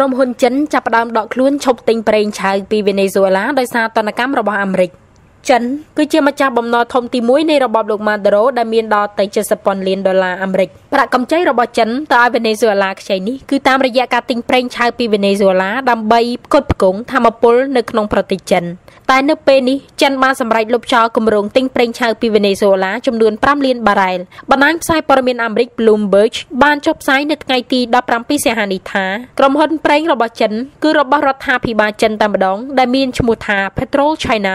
ក្រុមហ៊ុនចិនចាប់ផ្ដើមដកខ្លួនឈប់ទិញប្រេងឆៅពីវេណេស៊ុយអេឡាដោយសារទណ្ឌកម្មរបស់អាមេរិក ចិនគឺជាម្ចាស់បំណុលធំទី1នៃរបបលោកម៉ាដូរ៉ូដែលមានដល់ទៅ70ពាន់លានដុល្លារអាមេរិកប្រាក់កម្ចីរបស់ចិនទៅឲ្យវេណេស៊ុយអេឡាខ្ចីនេះគឺតាមរយៈការទិញប្រេងឆៅពីវេណេស៊ុយអេឡាដើម្បីផ្គត់ផ្គង់ធម្មពលនៅក្នុងប្រទេសចិនតែនៅពេលនេះចិនបានសម្រេចលុបចោលគម្រោងទិញប្រេងឆៅពីវេណេស៊ុយអេឡាចំនួន5លានបារ៉ែលបណ្ដាញផ្សាយព័ត៌មានអាមេរិក Bloomberg បានចុះផ្សាយនៅថ្ងៃទី17សីហានេះថាក្រុមហ៊ុនប្រេងរបស់ចិនគឺរបស់រដ្ឋាភិបាលចិនតែម្ដងដែលមានឈ្មោះថា Petrol China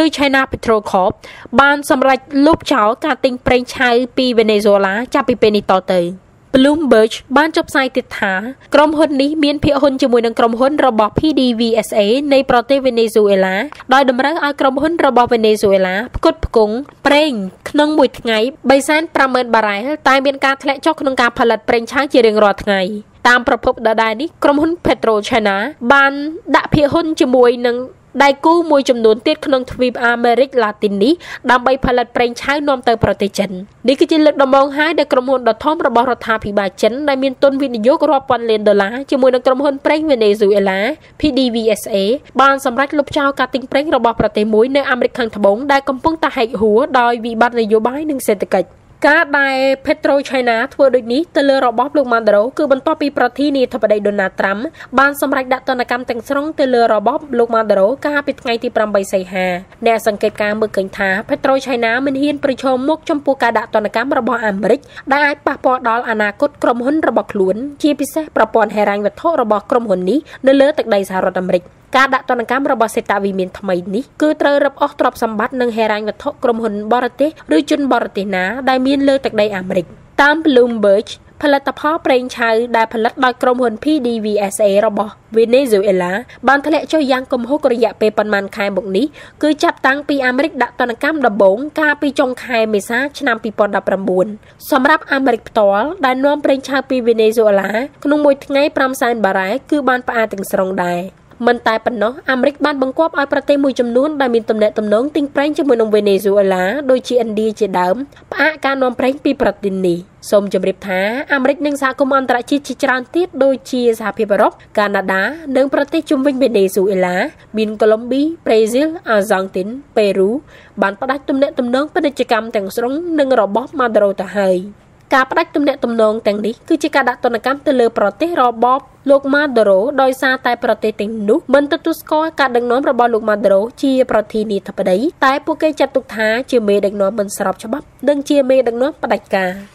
ឬ China Petrol Corp បានសម្រេចលុបចោលការទិញប្រេងឆៅពីវេណេស៊ុយអេឡាចាប់ពីពេលនេះតទៅ។ Bloomberg បានចុះផ្សាយទៀតថាក្រុមហ៊ុននេះមានភាគហ៊ុនជាមួយនឹងក្រុមហ៊ុនរបស់ PDVSA នៃប្រទេសវេណេស៊ុយអេឡាដោយតម្រូវឲ្យក្រុមហ៊ុនរបស់វេណេស៊ុយអេឡាផ្គត់ផ្គង់ប្រេងក្នុងមួយថ្ងៃ350,000បារ៉ែលតែមានការធ្លាក់ចុះក្នុងការផលិតប្រេងឆៅជារៀងរាល់ថ្ងៃតាមប្រភពដដែលនេះក្រុមហ៊ុន Petro China បានដាក់ភាគហ៊ុនជាមួយនឹង ដៃគូមួយចំនួនទៀតក្នុងទ្វីបអាមេរិកឡាទីននេះដើម្បីផលិតប្រេងឆៅនាំទៅប្រទេសចិននេះគឺជាលើកដំបូងហើយដែលក្រុមហ៊ុនដ៏ធំរបស់រដ្ឋាភិបាលចិនដែលមានទុនវិនិយោគរាប់ពាន់លានដុល្លារជាមួយនឹងក្រុមហ៊ុនប្រេងវេណេស៊ុយអេឡា PDVSA បានសម្រេចលុបចោលការទិញប្រេងរបស់ប្រទេសមួយនៅអាមេរិកខាងត្បូងដែលកំពុងតែហែកហួរដោយវិបត្តិនយោបាយនិងសេដ្ឋកិច្ច។ ការដែល Petro China ធ្វើដូចនេះទៅលើរបបលោកម៉ាដូរ៉ូគឺបន្ទាប់ពីប្រធានាធិបតី Donald Trump បានសម្រេចដាក់ទណ្ឌកម្មទាំងស្រុងទៅលើរបបលោកម៉ាដូរ៉ូកាលពីថ្ងៃទី8សីហាអ្នកសង្កេតការណ៍មើលឃើញថា Petro China មិនហ៊ានប្រឈមមុខចំពោះការដាក់ទណ្ឌកម្មរបស់អាមេរិកដែលអាចប៉ះពាល់ដល់អនាគតក្រុមហ៊ុនរបស់ខ្លួន ជាពិសេសប្រព័ន្ធហិរញ្ញវត្ថុរបស់ក្រុមហ៊ុននេះនៅលើទឹកដីសហរដ្ឋអាមេរិក ការដាក់ទណ្ឌកម្មរបស់សេតាវិមានថ្មីនេះគឺត្រូវរឹបអូសទ្រព្យសម្បត្តិនិងហិរញ្ញវត្ថុក្រុមហ៊ុនបរទេសឬជនបរទេសណាដែលមានលើទឹកដីអាមេរិកតាម Bloomberg ផលិតផលប្រេងឆៅដែលផលិតដោយក្រុមហ៊ុន PDVSA របស់ Venezuela បានធ្លាក់ចុះយ៉ាងគំហុករយៈពេលប៉ុន្មានខែមកនេះគឺចាប់តាំងពីអាមេរិកដាក់ទណ្ឌកម្មដំបូងកាលពីចុងខែមេសាឆ្នាំ2019សម្រាប់អាមេរិកផ្ទាល់ដែលនាំប្រេងឆៅពី Venezuela ក្នុងមួយថ្ងៃ5សែនបារ៉ែលគឺបានផ្អាកទាំងស្រុងដែរ។ មិនតែប៉ុណ្ណោះអាមេរិកបានបង្គាប់ឲ្យប្រទេសមួយចំនួនដែលមានទំនាក់ទំនងទិញប្រេងជាមួយនឹងវេណេស៊ុយអេឡាដូចជាឥណ្ឌាជាដើមផ្អាកការនាំប្រេងពីប្រទេសនេះសូមជម្រាបថាអាមេរិកនិងសហគមន៍អន្តរជាតិជាច្រើនទៀតដូចជាសហភាពអឺរ៉ុបកាណាដានិងប្រទេសជុំវិញវេណេស៊ុយអេឡាមានកូឡុំប៊ីប្រេស៊ីលអាហ្សង់ទីនប៉េរូបានផ្ដាច់ទំនាក់ទំនងពាណិជ្ជកម្មទាំងស្រុងនឹងរបស់ម៉ាដូរ៉ូទៅហើយ ការផ្ដាច់ទំនាក់ទំនងទាំងនេះគឺជាការដាក់ទណ្ឌកម្មទៅលើប្រទេសរបបលោកម៉ាដូរ៉ូដោយសារតែប្រទេសទាំងនោះមិនទទួលស្គាល់ការដឹកនាំរបស់លោកម៉ាដូរ៉ូជាប្រធានាធិបតីតែពួកគេចាត់ទុកថាជាមេដឹកនាំមិនស្របច្បាប់និងជាមេដឹកនាំផ្ដាច់ការ